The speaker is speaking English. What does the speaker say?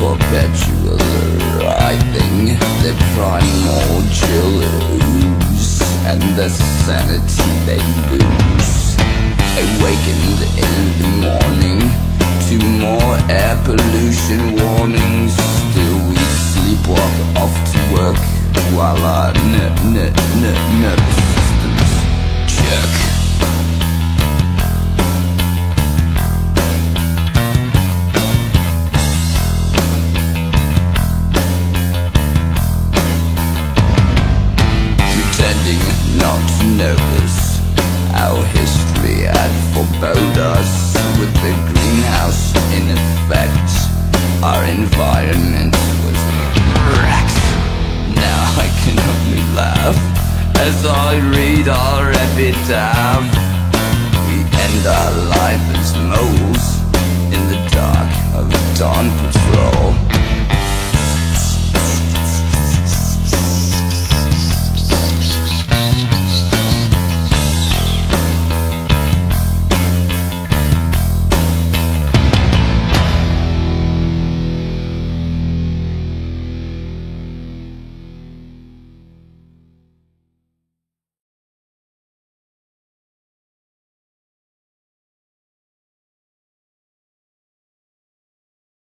perpetual writhing The primal ooze And the sanity they lose. Awakened in the morning To more air pollution warnings. Still we sleepwalk off to work While our n n n nervous Our history had forebode us With the greenhouse in effect. Our environment was wrecked. Now I can only laugh As I read our epitaph. We end our life as moles In the dark of dawn patrol